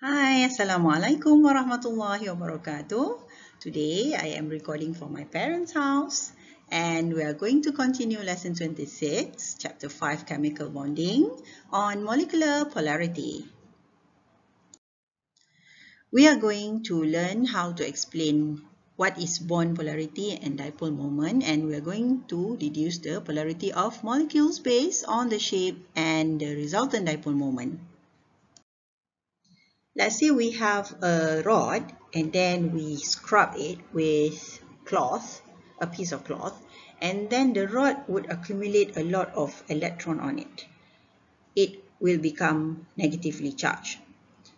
Hi, Assalamualaikum warahmatullahi wabarakatuh. Today I am recording from my parents' house and we are going to continue lesson 26, chapter 5 chemical bonding on molecular polarity. We are going to learn how to explain what is bond polarity and dipole moment and we are going to deduce the polarity of molecules based on the shape and the resultant dipole moment. Let's say we have a rod and then we scrub it with cloth, a piece of cloth, and then the rod would accumulate a lot of electron on it. It will become negatively charged.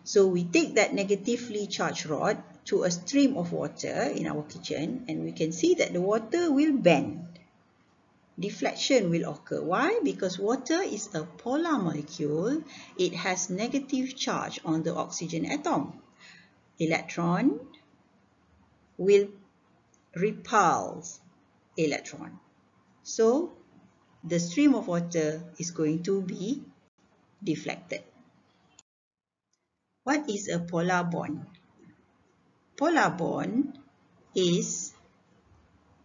So we take that negatively charged rod to a stream of water in our kitchen and we can see that the water will bend. Deflection will occur. Why? Because water is a polar molecule. It has negative charge on the oxygen atom. Electron will repulse electron. So the stream of water is going to be deflected. What is a polar bond? Polar bond is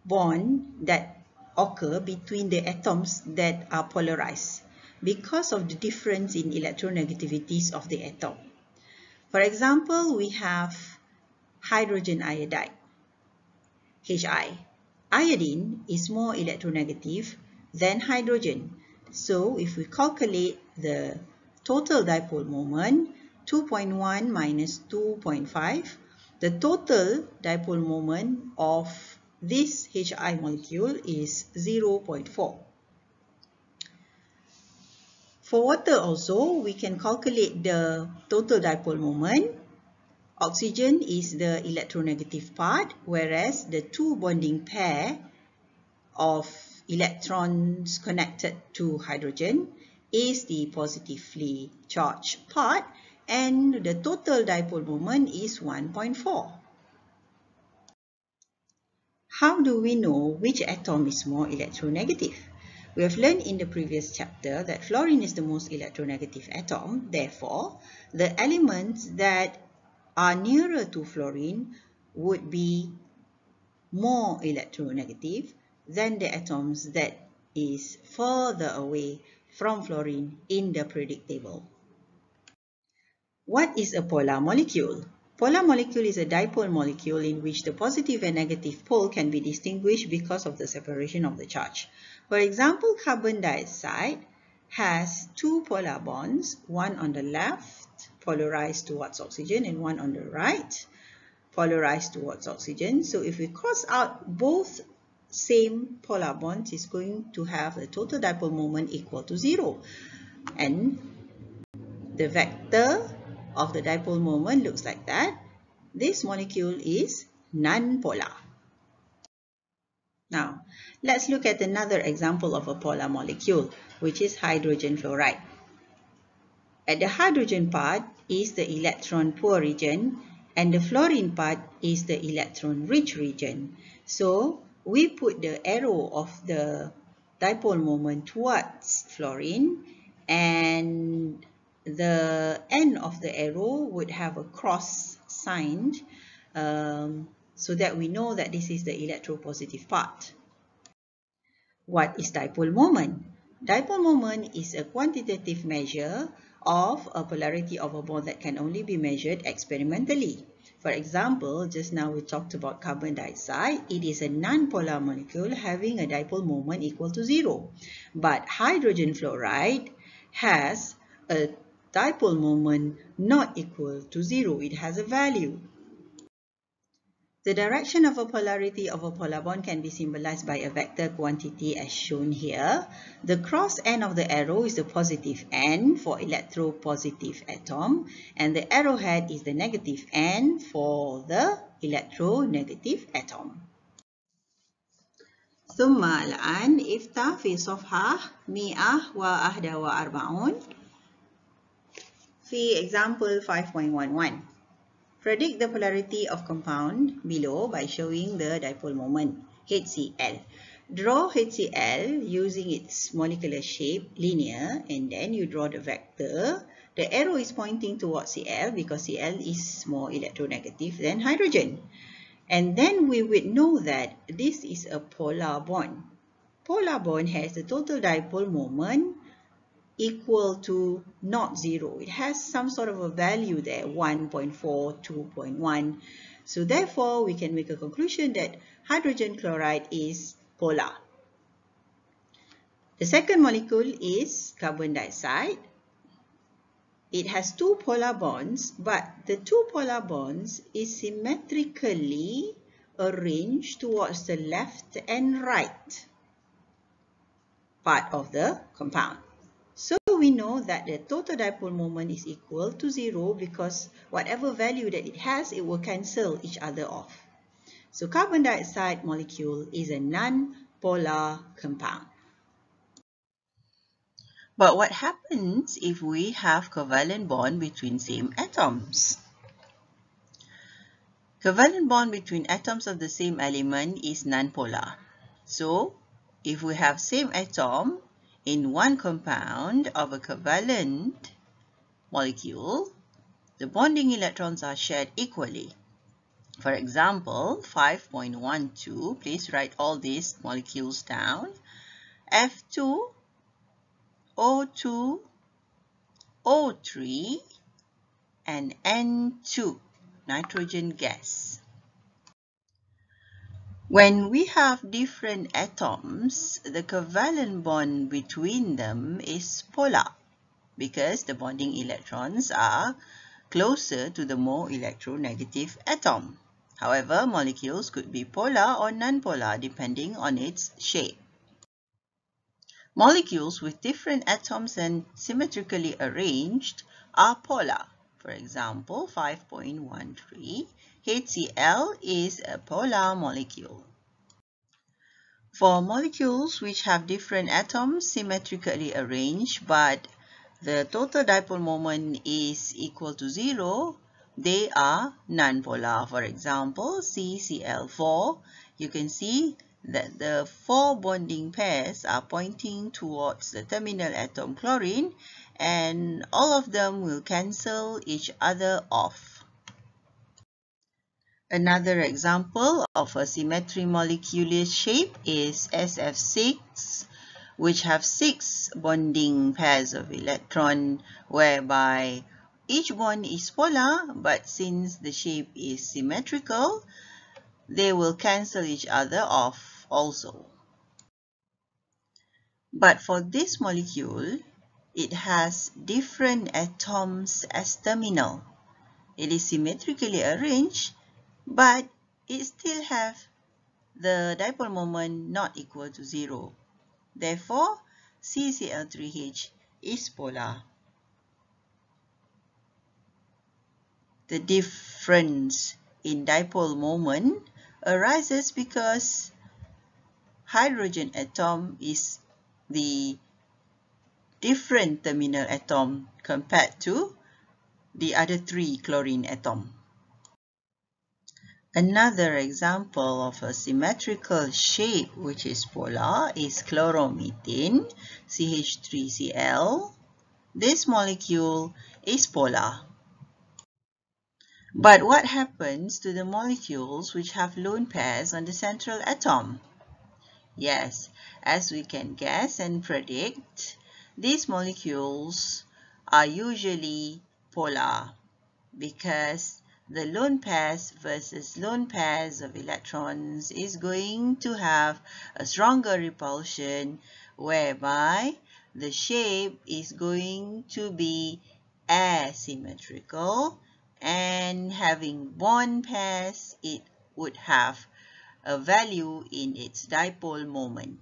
bond that occur between the atoms that are polarized because of the difference in electronegativities of the atom. For example, we have hydrogen iodide, HI. Iodine is more electronegative than hydrogen. So if we calculate the total dipole moment, 2.1 minus 2.5, the total dipole moment of this HI molecule is 0.4. For water also, we can calculate the total dipole moment. Oxygen is the electronegative part, whereas the two bonding pair of electrons connected to hydrogen is the positively charged part and the total dipole moment is 1.4. How do we know which atom is more electronegative? We have learned in the previous chapter that fluorine is the most electronegative atom. Therefore, the elements that are nearer to fluorine would be more electronegative than the atoms that is further away from fluorine in the periodic table. What is a polar molecule? Polar molecule is a dipole molecule in which the positive and negative pole can be distinguished because of the separation of the charge. For example, carbon dioxide has two polar bonds, one on the left polarized towards oxygen and one on the right polarized towards oxygen. So if we cross out both same polar bonds, it's going to have a total dipole moment equal to zero. And the vector of the dipole moment looks like that. This molecule is non-polar. Now, let's look at another example of a polar molecule, which is hydrogen fluoride. At the hydrogen part is the electron poor region and the fluorine part is the electron rich region. So, we put the arrow of the dipole moment towards fluorine and the end of the arrow would have a cross sign um, so that we know that this is the electropositive part. What is dipole moment? Dipole moment is a quantitative measure of a polarity of a bond that can only be measured experimentally. For example, just now we talked about carbon dioxide. It is a non-polar molecule having a dipole moment equal to zero. But hydrogen fluoride has a dipole moment not equal to zero. It has a value. The direction of a polarity of a polar bond can be symbolized by a vector quantity as shown here. The cross end of the arrow is the positive end for electropositive atom and the arrowhead is the negative end for the electronegative atom. ثم الآن افتح في صفحة 141 في example 5.11. Predict the polarity of compound below by showing the dipole moment HCl. Draw HCl using its molecular shape, linear, and then you draw the vector. The arrow is pointing towards Cl because Cl is more electronegative than hydrogen. And then we would know that this is a polar bond. Polar bond has a total dipole moment equal to not zero. It has some sort of a value there, 1.4, 2.1. So therefore, we can make a conclusion that hydrogen chloride is polar. The second molecule is carbon dioxide. It has two polar bonds, but the two polar bonds is symmetrically arranged towards the left and right part of the compound. We know that the total dipole moment is equal to zero because whatever value that it has, it will cancel each other off. So carbon dioxide molecule is a non-polar compound. But what happens if we have covalent bond between same atoms? Covalent bond between atoms of the same element is nonpolar. So, if we have same atom in one compound of a covalent molecule, the bonding electrons are shared equally. For example, 5.12, please write all these molecules down. F2 O2, O3, and N2, nitrogen gas. When we have different atoms, the covalent bond between them is polar because the bonding electrons are closer to the more electronegative atom. However, molecules could be polar or nonpolar depending on its shape. Molecules with different atoms and symmetrically arranged are polar. For example, 5.13, HCl is a polar molecule. For molecules which have different atoms symmetrically arranged but the total dipole moment is equal to zero, they are nonpolar. For example, CCl4, you can see that the four bonding pairs are pointing towards the terminal atom chlorine and all of them will cancel each other off. Another example of a symmetry molecular shape is SF6 which have six bonding pairs of electron whereby each bond is polar but since the shape is symmetrical they will cancel each other off also. But for this molecule, it has different atoms as terminal. It is symmetrically arranged, but it still have the dipole moment not equal to zero. Therefore, CCl3H is polar. The difference in dipole moment arises because hydrogen atom is the different terminal atom compared to the other three chlorine atom. Another example of a symmetrical shape which is polar is chloromethane, CH3Cl. This molecule is polar. But what happens to the molecules which have lone pairs on the central atom? Yes, as we can guess and predict, these molecules are usually polar because the lone pairs versus lone pairs of electrons is going to have a stronger repulsion whereby the shape is going to be asymmetrical and having bond pairs, it would have a value in its dipole moment.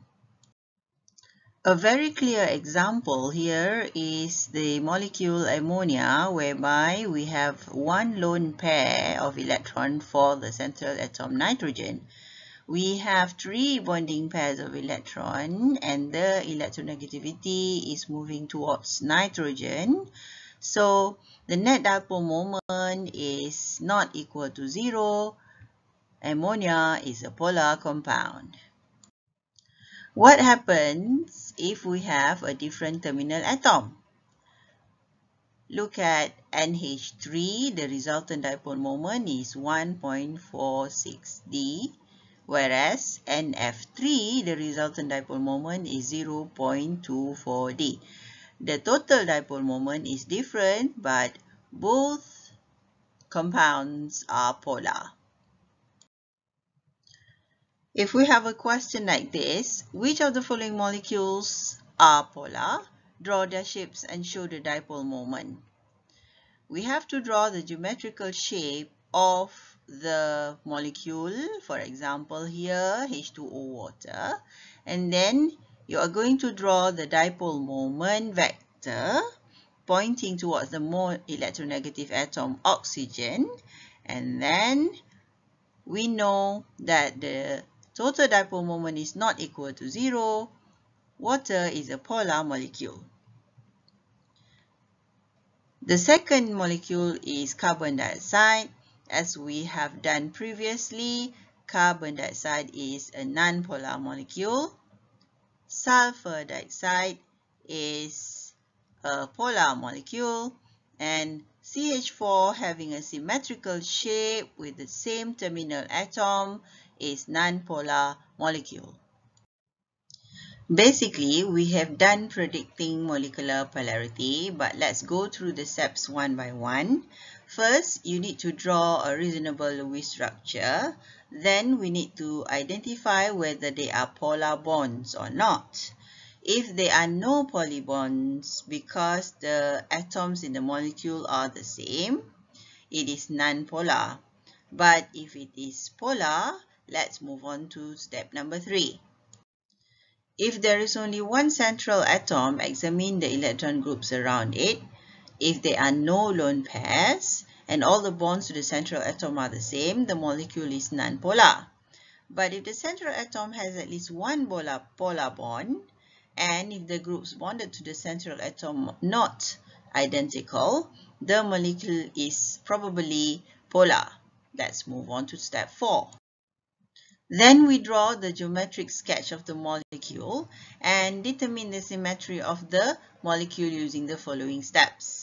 A very clear example here is the molecule ammonia whereby we have one lone pair of electron for the central atom nitrogen. We have three bonding pairs of electron and the electronegativity is moving towards nitrogen. So the net dipole moment is not equal to zero. Ammonia is a polar compound. What happens if we have a different terminal atom? Look at NH3, the resultant dipole moment is 1.46 D, whereas NF3, the resultant dipole moment is 0.24 D. The total dipole moment is different, but both compounds are polar. If we have a question like this, which of the following molecules are polar? draw their shapes and show the dipole moment. We have to draw the geometrical shape of the molecule, for example here H2O water, and then you are going to draw the dipole moment vector pointing towards the more electronegative atom oxygen and then we know that the total dipole moment is not equal to zero Water is a polar molecule. The second molecule is carbon dioxide. As we have done previously, carbon dioxide is a non-polar molecule. Sulfur dioxide is a polar molecule and CH4 having a symmetrical shape with the same terminal atom is non-polar molecule. Basically, we have done predicting molecular polarity, but let's go through the steps one by one. First, you need to draw a reasonable Lewis structure. Then we need to identify whether they are polar bonds or not. If there are no polar bonds because the atoms in the molecule are the same, it is non-polar. But if it is polar, let's move on to step number three. If there is only one central atom, examine the electron groups around it. If there are no lone pairs and all the bonds to the central atom are the same, the molecule is nonpolar. But if the central atom has at least one polar, polar bond, and if the groups bonded to the central atom not identical, the molecule is probably polar. Let's move on to step 4. Then we draw the geometric sketch of the molecule and determine the symmetry of the molecule using the following steps.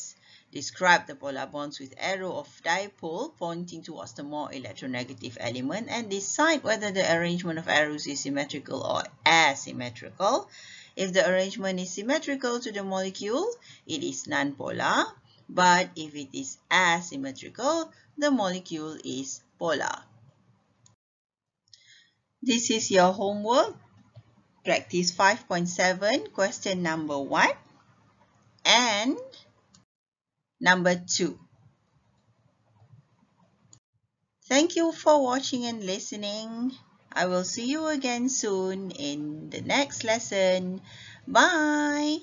Describe the polar bonds with arrow of dipole pointing towards the more electronegative element and decide whether the arrangement of arrows is symmetrical or asymmetrical. If the arrangement is symmetrical to the molecule, it is nonpolar. But if it is asymmetrical, the molecule is polar. This is your homework. Practice 5.7, question number 1 and number 2. Thank you for watching and listening. I will see you again soon in the next lesson. Bye.